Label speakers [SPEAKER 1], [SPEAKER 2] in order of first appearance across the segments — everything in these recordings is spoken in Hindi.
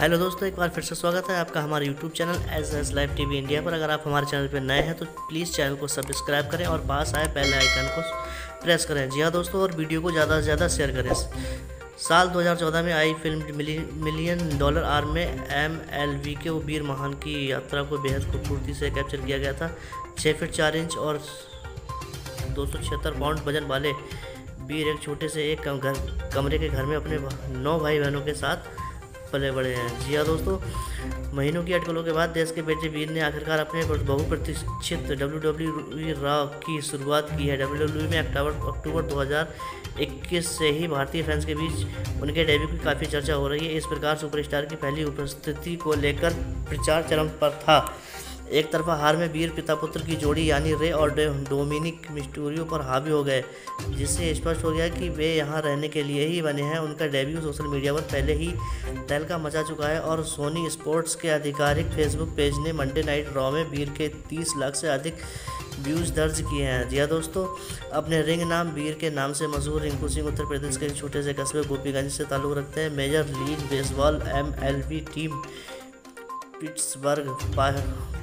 [SPEAKER 1] हेलो दोस्तों, एक बार फिर से स्वागत है आपका हमारे YouTube channel S S live TV India पर। अगर आप हमारे चैनल पर नए हैं तो प्लीज़ चैनल को सब्सक्राइब करें और पास आए पहले आइकन को प्रेस करें। जी हाँ दोस्तों, और वीडियो को ज़्यादा से ज़्यादा शेयर करें। साल 2014 में आई फ़िल्म मिलियन डॉलर आर में एम एल वी के वीर महान की यात्रा को बेहद खूबसूरती से कैप्चर किया गया था। छः फिट चार इंच और दो पाउंड वज़न वाले वीर एक छोटे से एक घर कमरे के घर में अपने नौ भाई बहनों के साथ पले बड़े हैं। जी हाँ दोस्तों, महीनों की अटकलों के बाद देश के बेटे वीर ने आखिरकार अपने बहुप्रतिष्ठित डब्ल्यू डब्ल्यू राव की शुरुआत की है। डब्ल्यू डब्ल्यू में अक्टूबर अक्टूबर 2021 से ही भारतीय फैंस के बीच उनके डेब्यू की काफ़ी चर्चा हो रही है। इस प्रकार सुपरस्टार की पहली उपस्थिति को लेकर प्रचार चरम पर था। एक तरफा हार में वीर पिता पुत्र की जोड़ी यानी रे और डोमिनिक मिस्टूरियो पर हावी हो गए, जिससे स्पष्ट हो गया कि वे यहाँ रहने के लिए ही बने हैं। उनका डेब्यू सोशल मीडिया पर पहले ही तहलका मचा चुका है और सोनी स्पोर्ट्स के आधिकारिक फेसबुक पेज ने मंडे नाइट रॉ में वीर के 30 लाख से अधिक व्यूज़ दर्ज किए हैं। जी हाँ दोस्तों, अपने रिंग नाम, वीर के नाम से मशहूर रिंकू सिंह उत्तर प्रदेश के छोटे से कस्बे गोपीगंज से ताल्लुक़ रखते हैं। Major league baseball M team Pittsburgh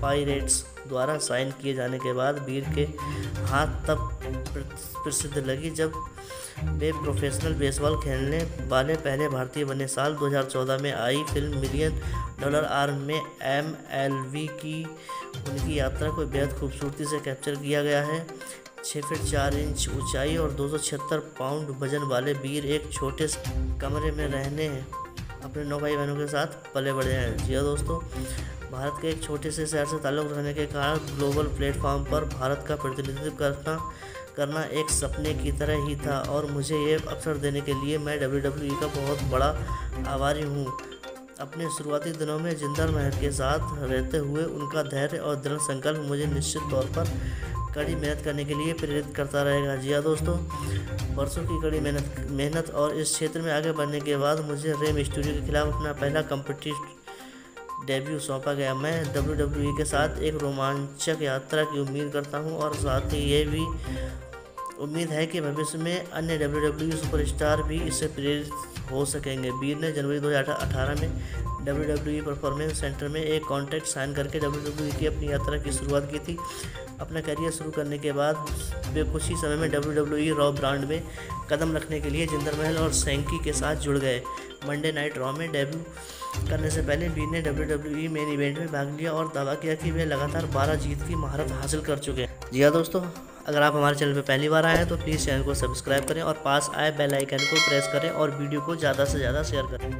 [SPEAKER 1] Pirates द्वारा साइन किए जाने के बाद वीर के हाथ तब प्रसिद्ध लगी जब वे प्रोफेशनल बेसबॉल खेलने वाले पहले भारतीय बने। साल 2014 में आई फ़िल्म मिलियन डॉलर आर में एम एल वी की, उनकी यात्रा को बेहद खूबसूरती से कैप्चर किया गया है। छः फीट चार इंच ऊंचाई और दो सौ छिहत्तर पाउंड वज़न वाले वीर एक छोटे कमरे में रहने अपने नौ भाई बहनों के साथ पले बड़े हैं। जी हाँ दोस्तों, भारत के एक छोटे से शहर से ताल्लुक़ रखने के कारण ग्लोबल प्लेटफॉर्म पर भारत का प्रतिनिधित्व करना करना एक सपने की तरह ही था और मुझे ये अवसर देने के लिए मैं डब्ल्यूडब्ल्यूई का बहुत बड़ा आभारी हूँ। अपने शुरुआती दिनों में जिंदर महर के साथ रहते हुए उनका धैर्य और दृढ़ संकल्प मुझे निश्चित तौर पर कड़ी मेहनत करने के लिए प्रेरित करता रहेगा। जी हाँ दोस्तों, वर्षों की कड़ी मेहनत मेहनत और इस क्षेत्र में आगे बढ़ने के बाद मुझे रेम स्टूडियो के खिलाफ अपना पहला कम्पिटिट डेब्यू सौंपा गया। मैं डब्ल्यू डब्ल्यू के साथ एक रोमांचक यात्रा की उम्मीद करता हूँ और साथ ही ये भी उम्मीद है कि भविष्य में अन्य डब्ल्यू सुपरस्टार भी इससे प्रेरित हो सकेंगे। वीर ने जनवरी 2018 में डब्ल्यू डब्ल्यू परफॉर्मेंस सेंटर में एक कॉन्ट्रैक्ट साइन करके डब्ल्यू डब्ल्यू की अपनी यात्रा की शुरुआत की थी। अपना करियर शुरू करने के बाद वे कुछ ही समय में डब्ल्यू डब्ल्यू रॉ ब्रांड में कदम रखने के लिए जिंदर महल और सेंकी के साथ जुड़ गए। मंडे नाइट रॉ में डेब्यू करने से पहले बी ने डब्ल्यू डब्ल्यू मेन इवेंट में भाग लिया और दावा किया कि वे लगातार बारह जीत की महारत हासिल कर चुके हैं। जी हाँ दोस्तों, अगर आप हमारे चैनल पर पहली बार आए हैं तो प्लीज़ चैनल को सब्सक्राइब करें और पास आए बेल आइकन को प्रेस करें और वीडियो को ज़्यादा से ज़्यादा शेयर करें।